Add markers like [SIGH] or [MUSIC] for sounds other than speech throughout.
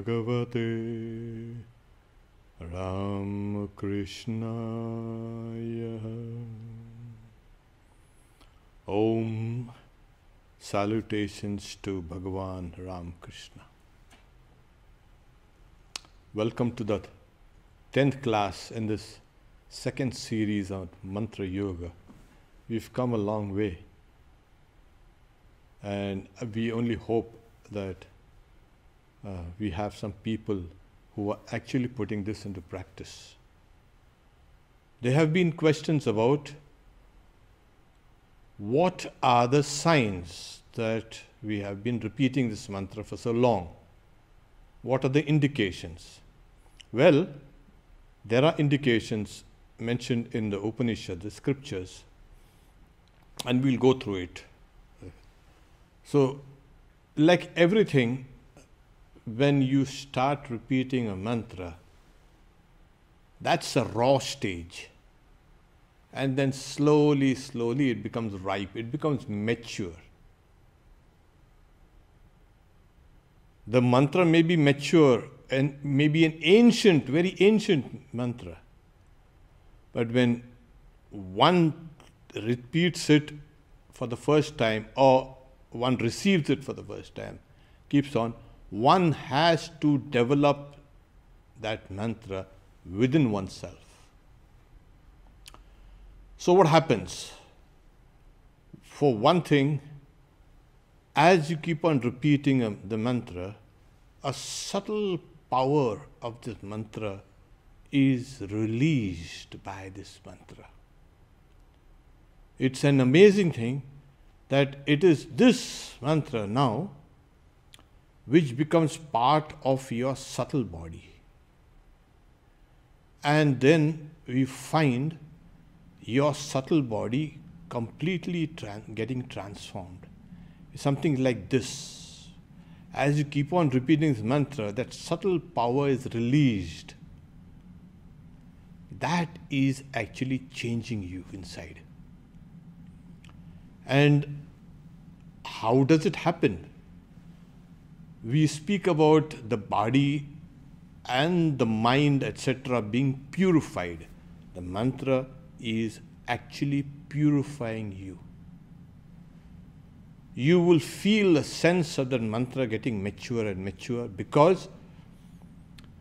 भगवते रामकृष्णाय Om salutations to Bhagavan Ram Krishna. Welcome to the 10th class in this second series on Mantra Yoga. We've come a long way, and we only hope that uh, we have some people who are actually putting this into practice. There have been questions about what are the signs that we have been repeating this mantra for so long? What are the indications? Well, there are indications mentioned in the Upanishad, the scriptures, and we'll go through it. So, like everything, when you start repeating a mantra, that's a raw stage. And then slowly, slowly it becomes ripe, it becomes mature. The mantra may be mature and maybe an ancient, very ancient mantra. But when one repeats it for the first time or one receives it for the first time, keeps on, one has to develop that mantra within oneself. So, what happens? For one thing, as you keep on repeating um, the mantra, a subtle power of this mantra is released by this mantra. It's an amazing thing that it is this mantra now which becomes part of your subtle body. And then we find your subtle body completely getting transformed. Something like this. As you keep on repeating this mantra, that subtle power is released. That is actually changing you inside. And how does it happen? We speak about the body and the mind, etc., being purified. The mantra is actually purifying you. You will feel a sense of that mantra getting mature and mature because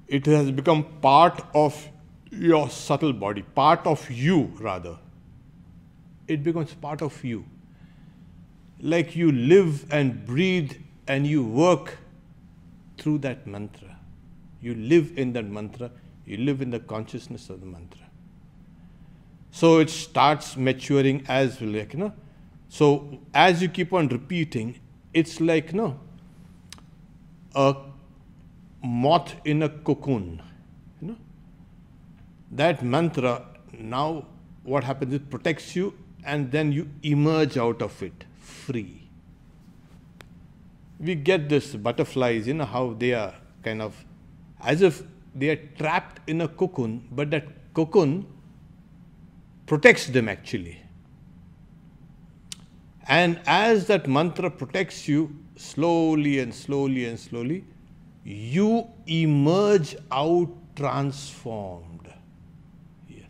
it has become part of your subtle body, part of you rather. It becomes part of you. Like you live and breathe and you work through that mantra. You live in that mantra, you live in the consciousness of the mantra. So it starts maturing as well, like you know. So as you keep on repeating, it's like know, a moth in a cocoon. You know, that mantra now what happens? It protects you, and then you emerge out of it free. We get this butterflies, you know how they are kind of as if they are trapped in a cocoon, but that cocoon protects them actually. And as that mantra protects you, slowly and slowly and slowly, you emerge out transformed. Yes.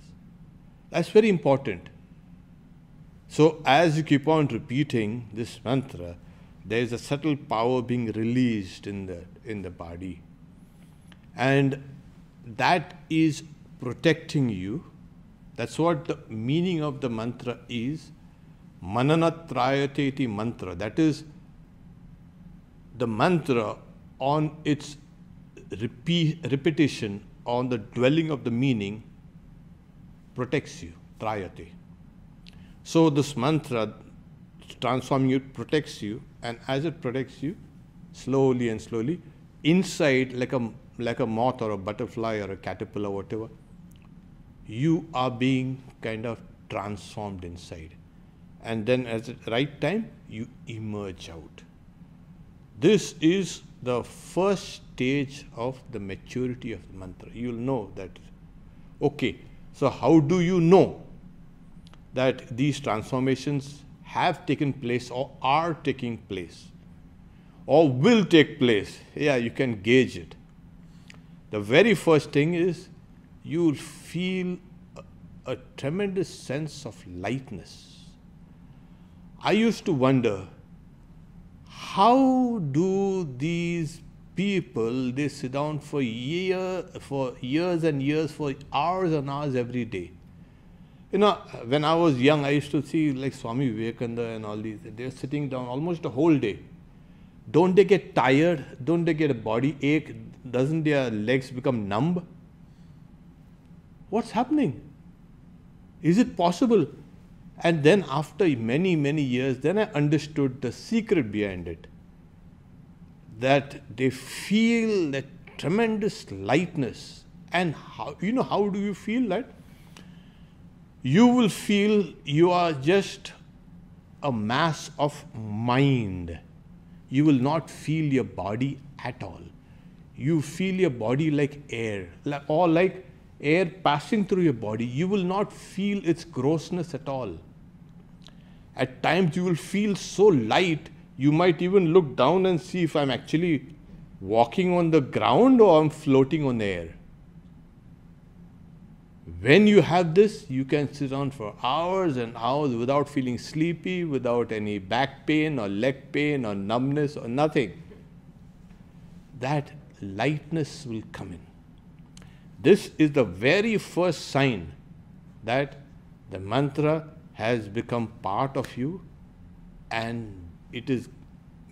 That's very important. So, as you keep on repeating this mantra, there is a subtle power being released in the, in the body. And that is protecting you. That's what the meaning of the mantra is. Mananatrayateti mantra. That is the mantra on its repeat, repetition, on the dwelling of the meaning, protects you. Trayate. So this mantra, transforming it, protects you, and as it protects you, slowly and slowly, inside, like a like a moth or a butterfly or a caterpillar, whatever, you are being kind of transformed inside. And then, at the right time, you emerge out. This is the first stage of the maturity of the mantra. You'll know that. Okay, so how do you know that these transformations have taken place or are taking place or will take place? Yeah, you can gauge it. the very first thing is you'll feel a, a tremendous sense of lightness. I used to wonder how do these people they sit down for year for years and years for hours and hours every day you know when i was young i used to see like swami vivekananda and all these they're sitting down almost the whole day don't they get tired don't they get a body ache doesn't their legs become numb what's happening is it possible and then after many, many years, then I understood the secret behind it. That they feel that tremendous lightness. And how, you know, how do you feel that? You will feel you are just a mass of mind. You will not feel your body at all. You feel your body like air, or like air passing through your body. You will not feel its grossness at all. At times you will feel so light, you might even look down and see if I'm actually walking on the ground or I'm floating on air. When you have this, you can sit on for hours and hours without feeling sleepy, without any back pain or leg pain or numbness or nothing. That lightness will come in. This is the very first sign that the mantra has become part of you and it is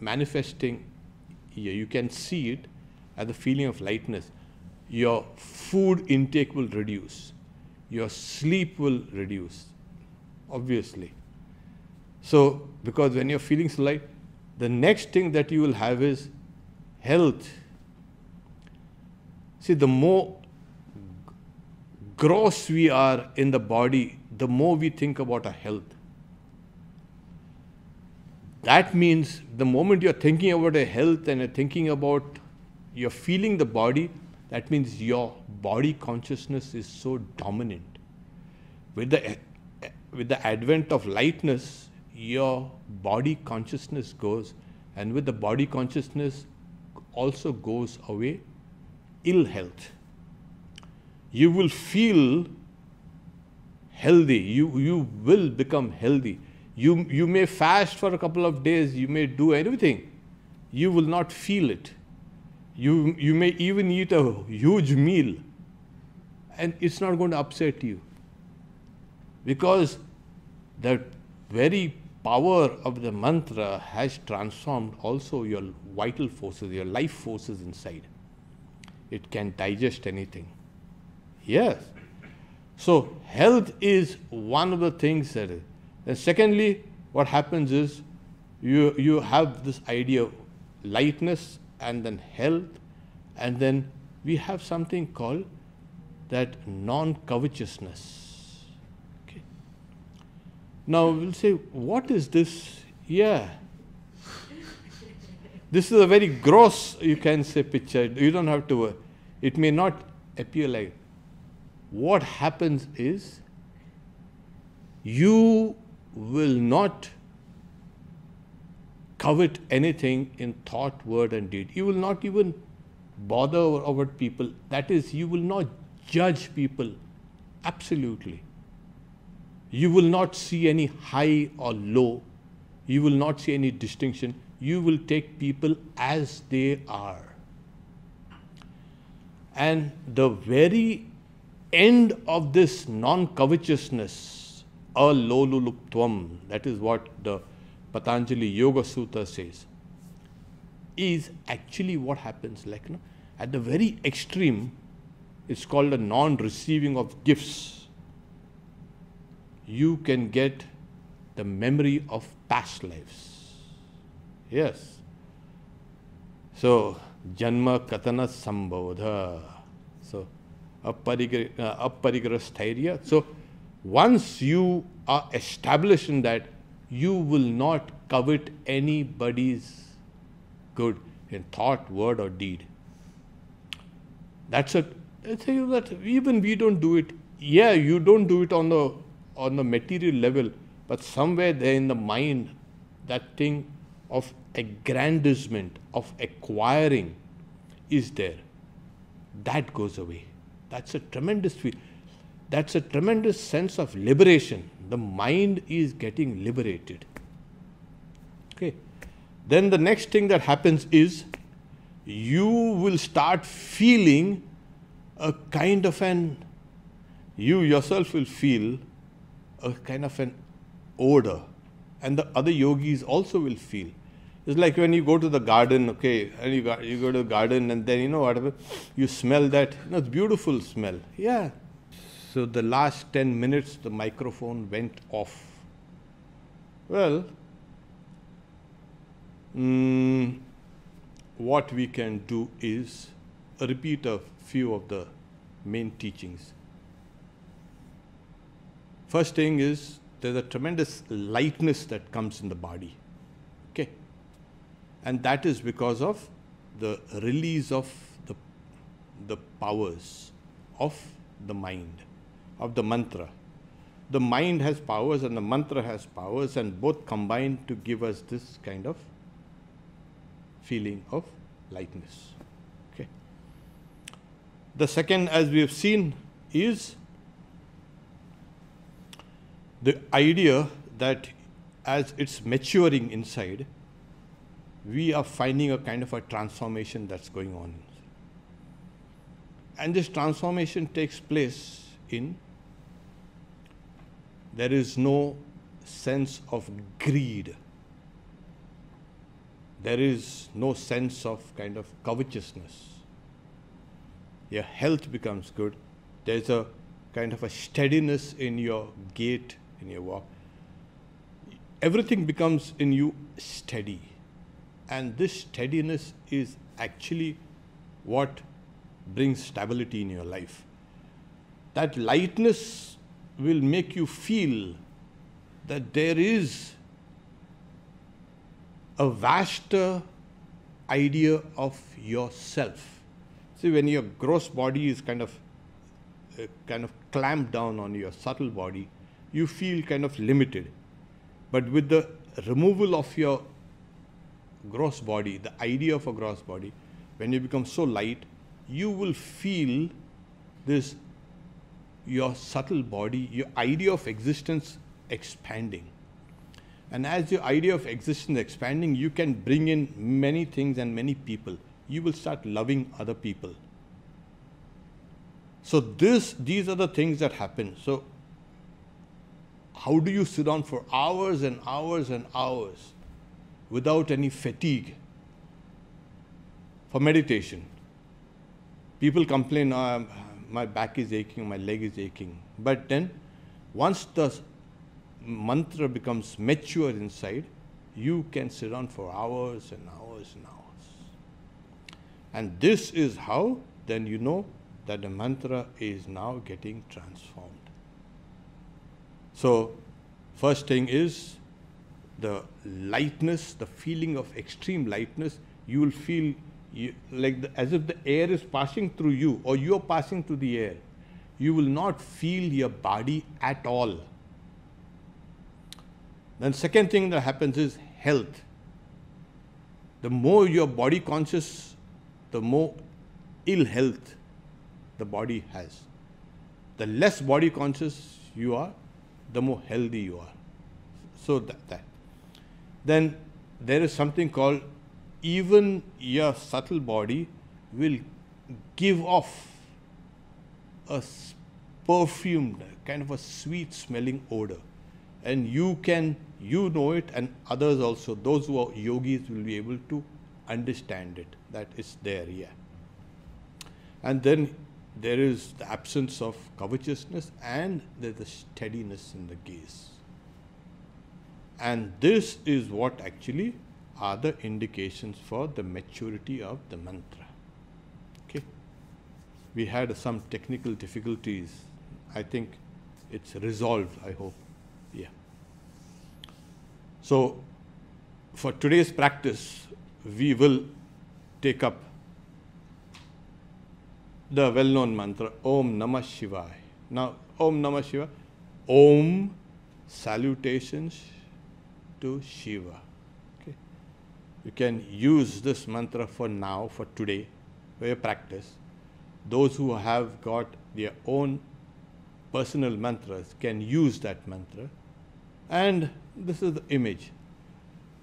manifesting. You can see it as a feeling of lightness. Your food intake will reduce. Your sleep will reduce, obviously. So, because when you're feeling so light, the next thing that you will have is health. See, the more gross we are in the body, the more we think about our health. That means the moment you're thinking about your health and you're thinking about, you're feeling the body, that means your body consciousness is so dominant. With the, with the advent of lightness, your body consciousness goes, and with the body consciousness also goes away ill health you will feel healthy. You, you will become healthy. You, you may fast for a couple of days, you may do everything. You will not feel it. You, you may even eat a huge meal and it's not going to upset you. Because the very power of the mantra has transformed also your vital forces, your life forces inside. It can digest anything. Yes. So health is one of the things that is. And secondly, what happens is you, you have this idea of lightness and then health, and then we have something called that non-covetousness. Okay. Now we'll say, what is this? Yeah. this is a very gross, you can say, picture. You don't have to, it may not appear like what happens is you will not covet anything in thought, word, and deed. You will not even bother over people. That is, you will not judge people. Absolutely. You will not see any high or low. You will not see any distinction. You will take people as they are. And the very end of this non-covetousness, aloluluptvam, that is what the Patanjali Yoga Sutra says, is actually what happens. Like you know, at the very extreme, it's called a non-receiving of gifts. You can get the memory of past lives. Yes. So, Janma Kathanta Sambodha. So, aparigrasthairya. Uh, so once you are established in that, you will not covet anybody's good in thought, word, or deed. That's a I think that even we don't do it. Yeah, you don't do it on the on the material level, but somewhere there in the mind, that thing of aggrandizement, of acquiring is there that goes away. That's a tremendous feel. That's a tremendous sense of liberation. The mind is getting liberated. Okay. Then the next thing that happens is you will start feeling a kind of an, you yourself will feel a kind of an odor, and the other yogis also will feel. It's like when you go to the garden, okay, and you go, you go to the garden, and then you know whatever, you smell that, you know, it's beautiful smell. Yeah. So the last 10 minutes, the microphone went off. Well, mm, what we can do is a repeat a few of the main teachings. First thing is there's a tremendous lightness that comes in the body. Okay? And that is because of the release of the, the powers of the mind, of the mantra. The mind has powers and the mantra has powers, and both combine to give us this kind of feeling of lightness. The second, as we have seen, is the idea that as it's maturing inside, we are finding a kind of a transformation that's going on. And this transformation takes place in there is no sense of greed. There is no sense of kind of covetousness. Your health becomes good. There's a kind of a steadiness in your gait, in your walk. Everything becomes in you steady. And this steadiness is actually what brings stability in your life. That lightness will make you feel that there is a vaster idea of yourself. See, when your gross body is kind of uh, kind of clamped down on your subtle body, you feel kind of limited. But with the removal of your gross body, the idea of a gross body, when you become so light, you will feel this your subtle body, your idea of existence expanding. And as your idea of existence expanding, you can bring in many things and many people. You will start loving other people. So this, these are the things that happen. So how do you sit down for hours and hours and hours without any fatigue for meditation? People complain, oh, my back is aching, my leg is aching. But then, once the mantra becomes mature inside, you can sit down for hours and hours and hours. And this is how then you know that the mantra is now getting transformed. So, first thing is the lightness, the feeling of extreme lightness. You will feel you, like the, as if the air is passing through you or you are passing through the air. You will not feel your body at all. Then second thing that happens is health. The more you're body conscious, the more ill health the body has. The less body conscious you are, the more healthy you are. So that, that. Then there is something called even your subtle body will give off a perfumed, kind of a sweet smelling odor. And you can, you know it, and others also, those who are yogis will be able to understand it, that it's there, yeah. And then there is the absence of covetousness and there's a steadiness in the gaze. And this is what actually are the indications for the maturity of the mantra. Okay. We had some technical difficulties. I think it's resolved, I hope. Yeah. So, for today's practice, we will take up the well known mantra Om Namah Shivaya. Now, Om Namah Shivaya, Om salutations to Shiva. You can use this mantra for now, for today, for your practice. those who have got their own personal mantras can use that mantra. And this is the image.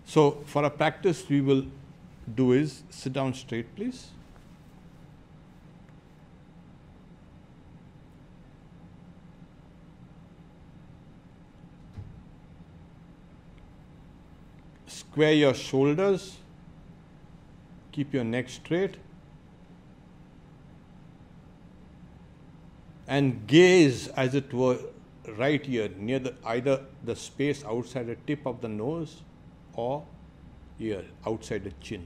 So for a practice, we will do is sit down straight, please. Square your shoulders. Keep your neck straight. And gaze, as it were, right here, near the, either the space outside the tip of the nose or here, outside the chin.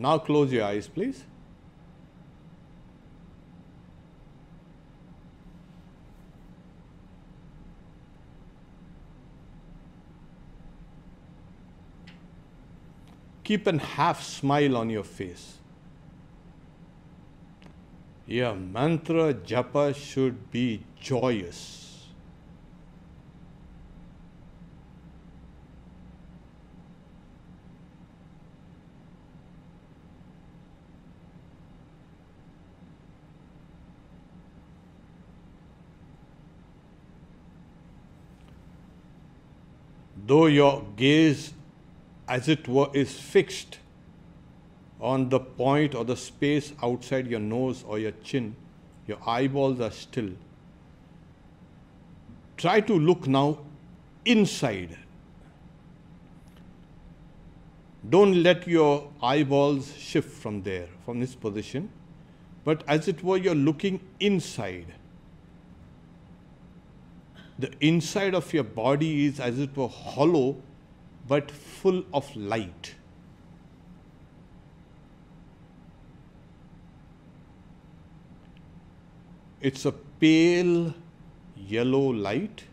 Now close your eyes, please. Keep a half smile on your face. Your mantra japa should be joyous. Though your gaze, as it were, is fixed on the point or the space outside your nose or your chin, your eyeballs are still. Try to look now inside. Don't let your eyeballs shift from there, from this position, but as it were, you're looking inside. The inside of your body is as it were hollow but full of light. It's a pale yellow light.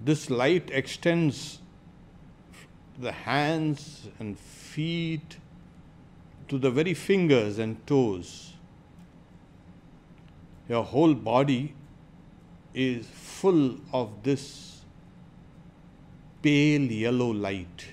This light extends the hands and feet to the very fingers and toes. Your whole body is full of this pale yellow light.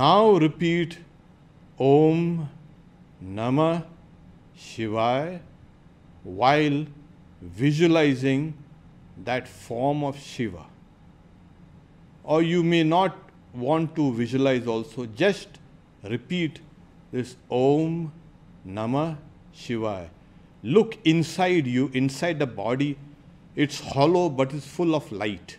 Now repeat Om Namah Shivaya while visualizing that form of Shiva. Or you may not want to visualize also, just repeat this Om Namah Shivaya. Look inside you, inside the body. It's hollow but it's full of light.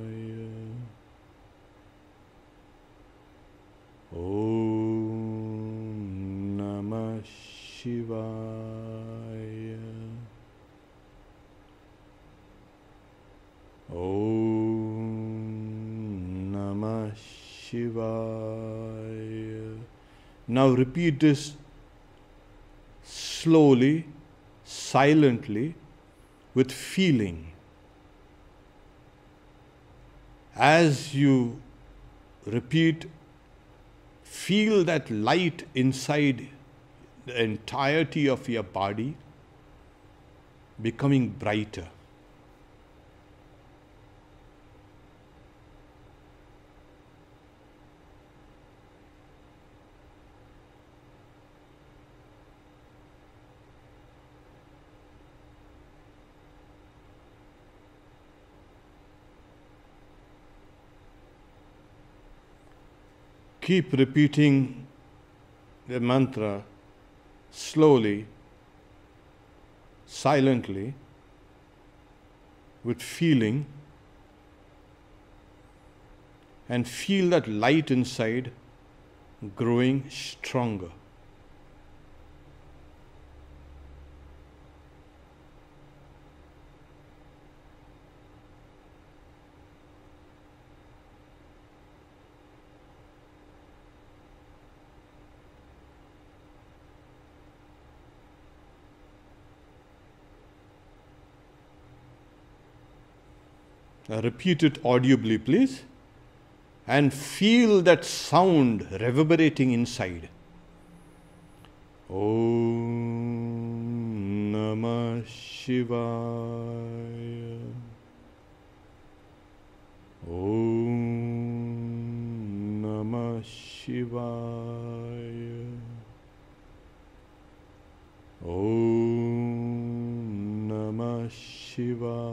Now repeat this slowly, silently, with feeling. As you repeat, feel that light inside the entirety of your body becoming brighter. Keep repeating the mantra slowly, silently, with feeling, and feel that light inside growing stronger. Repeat it audibly, please and feel that sound reverberating inside. Om Namah Shivaya. Om Namah Shivaya. Om Namah Shivaya.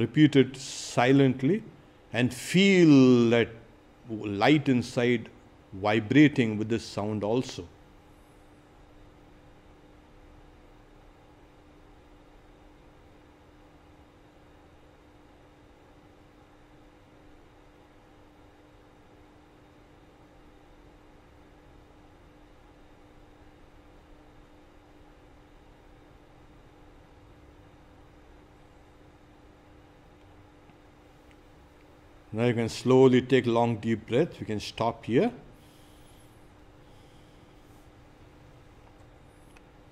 Repeat it silently and feel that light inside vibrating with this sound also. You can slowly take long deep breath. You can stop here.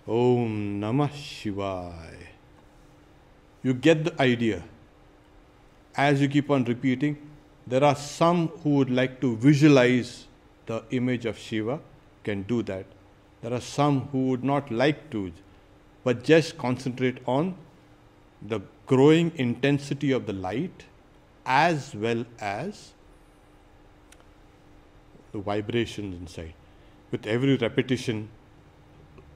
Om Namah Shivaya. You get the idea. As you keep on repeating, there are some who would like to visualize the image of Shiva, can do that. There are some who would not like to, but just concentrate on the growing intensity of the light as well as the vibrations inside. With every repetition,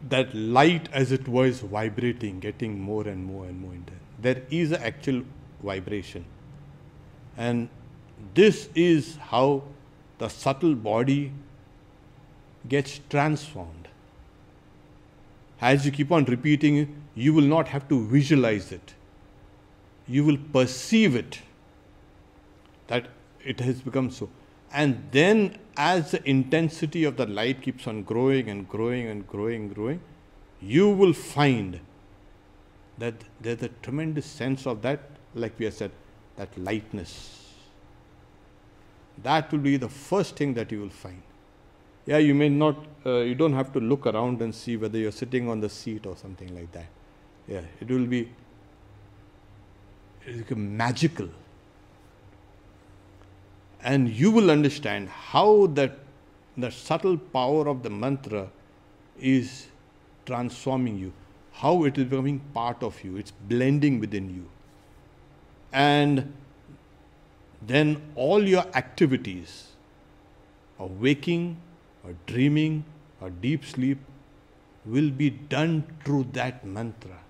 that light as it was vibrating, getting more and more and more intense. There is an actual vibration. And this is how the subtle body gets transformed. As you keep on repeating, you will not have to visualize it. You will perceive it that it has become so. And then, as the intensity of the light keeps on growing and growing and growing, and growing, you will find that there's a tremendous sense of that, like we have said, that lightness. That will be the first thing that you will find. Yeah, you may not, uh, you don't have to look around and see whether you're sitting on the seat or something like that. Yeah, it will be magical and you will understand how that the subtle power of the mantra is transforming you, how it is becoming part of you, it's blending within you. And then all your activities of waking or dreaming or deep sleep will be done through that mantra.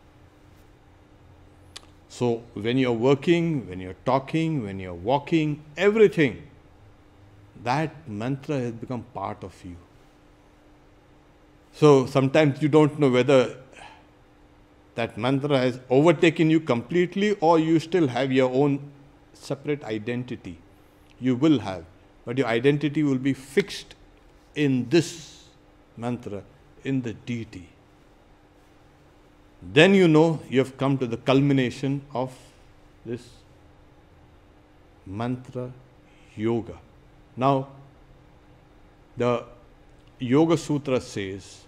So when you're working, when you're talking, when you're walking, everything, that mantra has become part of you. So sometimes you don't know whether that mantra has overtaken you completely or you still have your own separate identity. You will have, but your identity will be fixed in this mantra, in the deity then you know you have come to the culmination of this mantra yoga. Now, the Yoga Sutra says,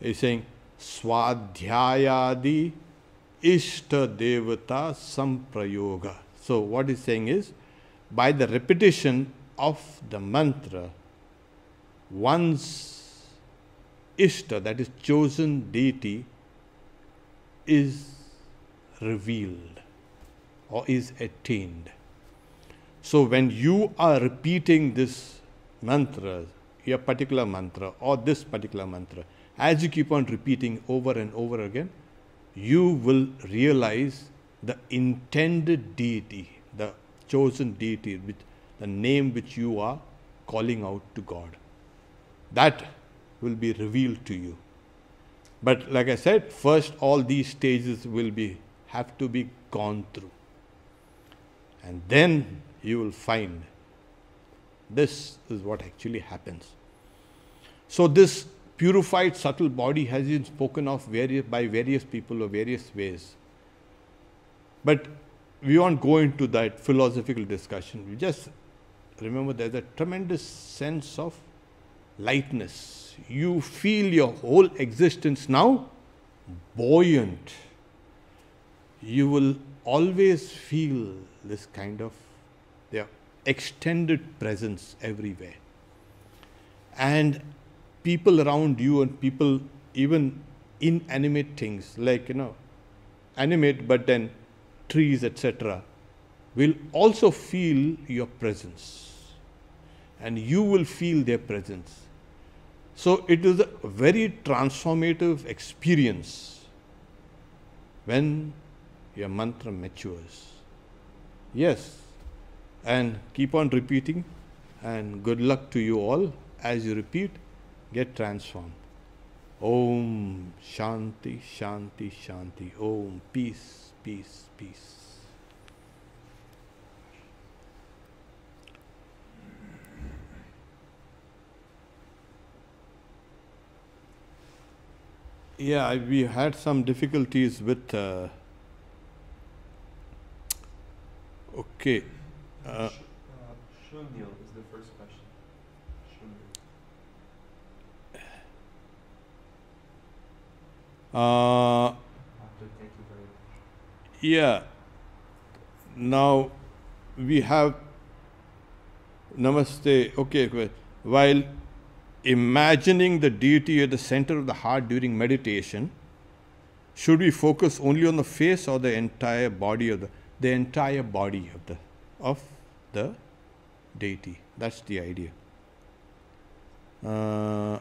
is saying, Swadhyayadi Ishta Devata Samprayoga. So, what he's saying is, by the repetition of the mantra, one's Ishta, that is chosen deity, is revealed or is attained. So when you are repeating this mantra, your particular mantra or this particular mantra, as you keep on repeating over and over again, you will realize the intended deity, the chosen deity, with the name which you are calling out to God. That will be revealed to you. But like I said, first all these stages will be have to be gone through. And then you will find this is what actually happens. So this purified subtle body has been spoken of various, by various people or various ways. But we won't go into that philosophical discussion. We just remember there's a tremendous sense of lightness. You feel your whole existence now buoyant. You will always feel this kind of yeah, extended presence everywhere. And people around you and people, even inanimate things like, you know, animate but then trees, etc., will also feel your presence. And you will feel their presence. So it is a very transformative experience when your mantra matures. Yes, and keep on repeating, and good luck to you all as you repeat, get transformed. Om Shanti, Shanti, Shanti. Om Peace, Peace, Peace. Yeah, we had some difficulties with. Uh, okay. Uh, Shunyal is the first question. uh, After, thank you very much. yeah. Now we have Namaste. Okay. While imagining the deity at the center of the heart during meditation, should we focus only on the face or the entire body of the the entire body of the of the deity? That's the idea. Uh,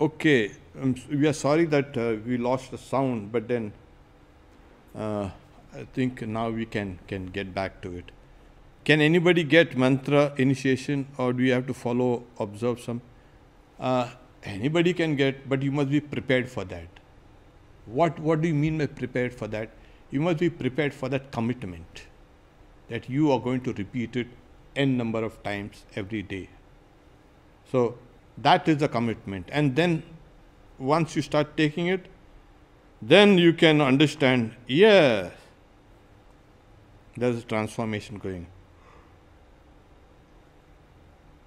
okay, um, we are sorry that uh, we lost the sound, but then uh, I think now we can can get back to it. Can anybody get mantra initiation, or do you have to follow, observe some? Uh, anybody can get, but you must be prepared for that. What What do you mean by prepared for that? You must be prepared for that commitment that you are going to repeat it n number of times every day. So that is the commitment, and then once you start taking it, then you can understand. Yes, there's a transformation going.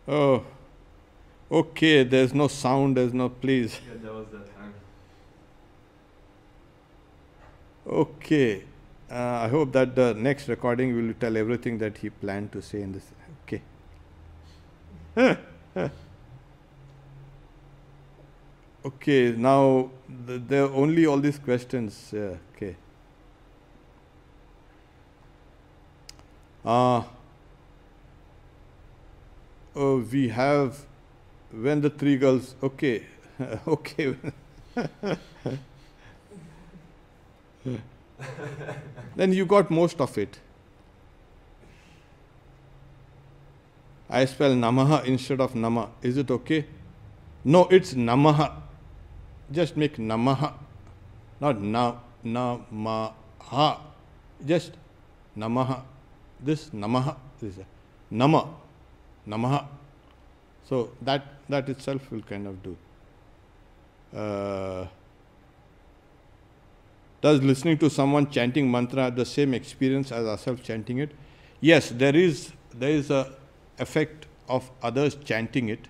Oh, okay, there's no sound, there's no please. Yeah, that was time. Okay, uh, I hope that the next recording will tell everything that he planned to say in this. Okay. [LAUGHS] okay, now the, there are only all these questions. Yeah, okay. Uh, oh, we have when the three girls. Okay, [LAUGHS] okay. [LAUGHS] then you got most of it. I spell Namaha instead of Nama. Is it okay? No, it's Namaha. Just make Namaha, not Na Namaha. Just Namaha. This Namaha is a Nama, Namaha. So that that itself will kind of do. Uh, does listening to someone chanting mantra have the same experience as ourselves chanting it? Yes, there is there is a effect of others chanting it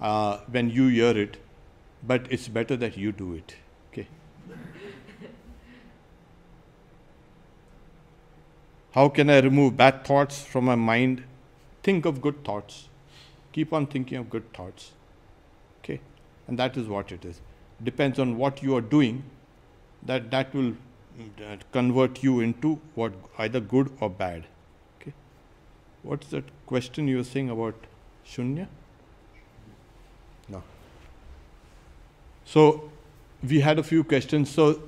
uh, when you hear it, but it's better that you do it. Okay. How can I remove bad thoughts from my mind? Think of good thoughts. Keep on thinking of good thoughts. Okay? And that is what it is. Depends on what you are doing, that that will convert you into what either good or bad. Okay? What's that question you were saying about shunya? No. So we had a few questions. So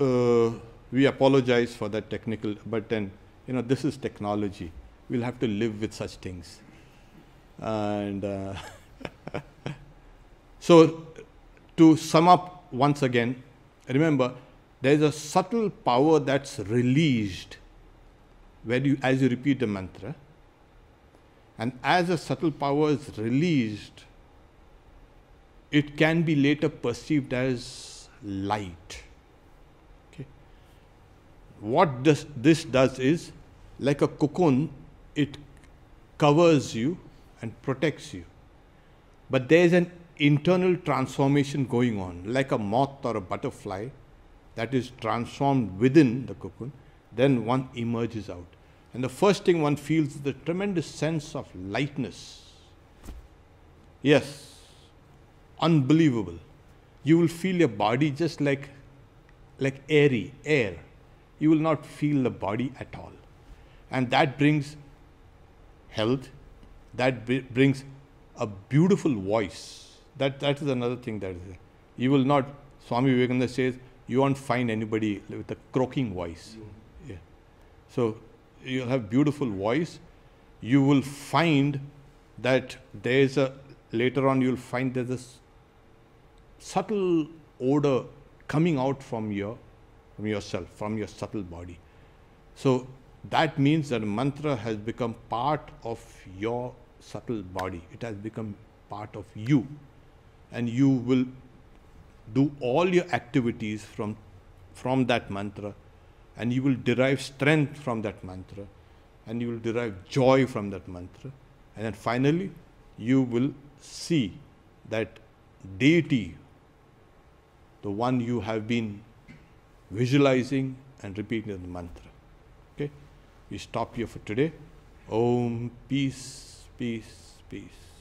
uh, we apologize for that technical, but then you know this is technology. We'll have to live with such things, and uh, [LAUGHS] So, to sum up once again, remember there is a subtle power that's released when you, as you repeat the mantra. And as a subtle power is released, it can be later perceived as light. Okay. What this, this does is, like a cocoon, it covers you and protects you. But there is an internal transformation going on, like a moth or a butterfly that is transformed within the cocoon, then one emerges out. And the first thing one feels is the tremendous sense of lightness. Yes, unbelievable. You will feel your body just like, like airy, air. You will not feel the body at all. And that brings health, that brings a beautiful voice. That, that is another thing that is there. You will not, Swami Vivekananda says, you won't find anybody with a croaking voice. Yeah. So you'll have beautiful voice. You will find that there's a, later on you'll find there's a subtle odor coming out from your, from yourself, from your subtle body. So that means that mantra has become part of your subtle body. It has become part of you. And you will do all your activities from, from that mantra and you will derive strength from that mantra and you will derive joy from that mantra and then finally you will see that deity the one you have been visualizing and repeating the mantra we stop here for today. Om peace peace peace